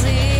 see.